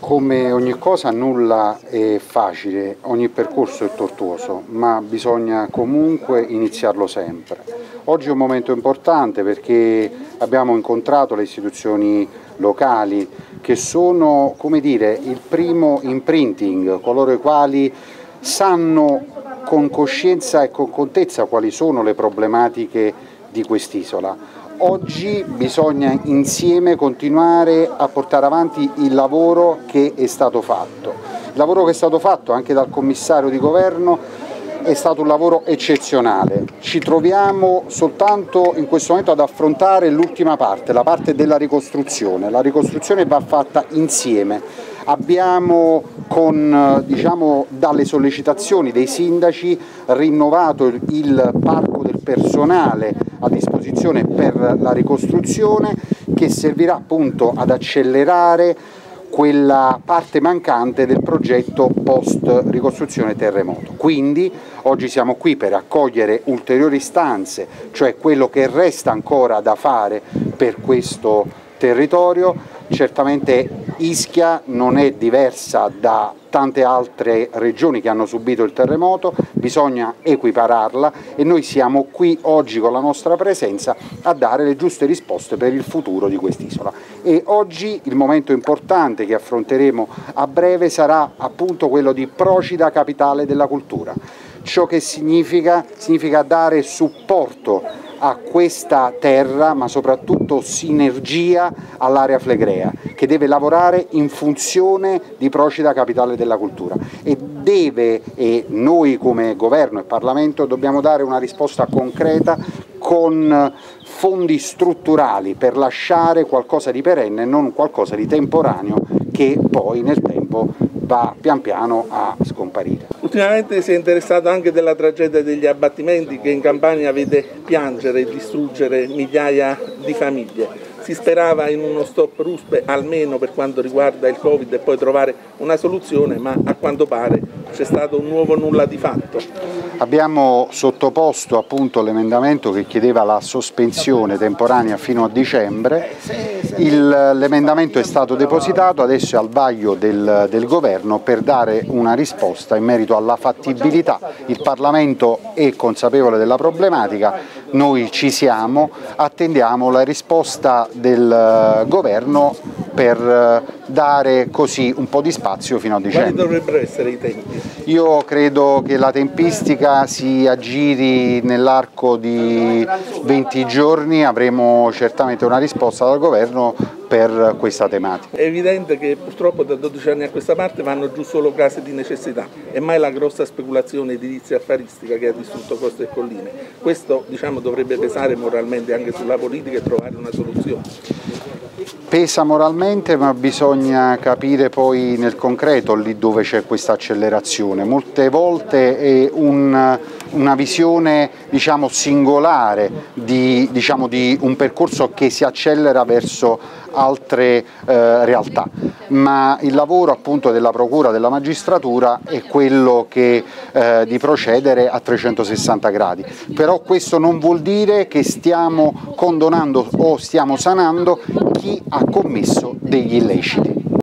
Come ogni cosa nulla è facile, ogni percorso è tortuoso, ma bisogna comunque iniziarlo sempre. Oggi è un momento importante perché abbiamo incontrato le istituzioni locali che sono come dire, il primo imprinting, coloro i quali sanno con coscienza e con contezza quali sono le problematiche di quest'isola oggi bisogna insieme continuare a portare avanti il lavoro che è stato fatto. Il lavoro che è stato fatto anche dal commissario di governo è stato un lavoro eccezionale. Ci troviamo soltanto in questo momento ad affrontare l'ultima parte, la parte della ricostruzione. La ricostruzione va fatta insieme. Abbiamo con, diciamo, dalle sollecitazioni dei sindaci rinnovato il parco del personale a disposizione per la ricostruzione che servirà appunto ad accelerare quella parte mancante del progetto post ricostruzione terremoto. Quindi oggi siamo qui per accogliere ulteriori istanze, cioè quello che resta ancora da fare per questo territorio. Certamente Ischia non è diversa da tante altre regioni che hanno subito il terremoto, bisogna equipararla e noi siamo qui oggi con la nostra presenza a dare le giuste risposte per il futuro di quest'isola. E oggi il momento importante che affronteremo a breve sarà appunto quello di Procida Capitale della Cultura. Ciò che significa, significa dare supporto a questa terra, ma soprattutto sinergia all'area flegrea, che deve lavorare in funzione di Procida Capitale della Cultura e deve, e noi come Governo e Parlamento dobbiamo dare una risposta concreta con fondi strutturali per lasciare qualcosa di perenne e non qualcosa di temporaneo che poi nel tempo va pian piano a scomparire. Ultimamente si è interessato anche della tragedia degli abbattimenti che in Campania vede piangere e distruggere migliaia di famiglie. Si sperava in uno stop ruspe almeno per quanto riguarda il Covid e poi trovare una soluzione, ma a quanto pare c'è stato un nuovo nulla di fatto. Abbiamo sottoposto l'emendamento che chiedeva la sospensione temporanea fino a dicembre, l'emendamento è stato depositato, adesso è al vaglio del, del Governo per dare una risposta in merito alla fattibilità. Il Parlamento è consapevole della problematica, noi ci siamo, attendiamo la risposta del eh, governo per eh, dare così un po' di spazio fino a dicembre. Quali dovrebbero essere i tempi? Io credo che la tempistica si aggiri nell'arco di 20 giorni, avremo certamente una risposta dal governo per questa tematica. È evidente che purtroppo da 12 anni a questa parte vanno giù solo case di necessità e mai la grossa speculazione edilizia affaristica che ha distrutto coste e colline. Questo diciamo, dovrebbe pesare moralmente anche sulla politica e trovare una soluzione pesa moralmente ma bisogna capire poi nel concreto lì dove c'è questa accelerazione. Molte volte è un, una visione diciamo, singolare di, diciamo, di, un percorso che si accelera verso altre eh, realtà, ma il lavoro appunto della Procura della Magistratura è quello che, eh, di procedere a 360 gradi, però questo non vuol dire che stiamo condonando o stiamo sanando chi ha commesso degli illeciti.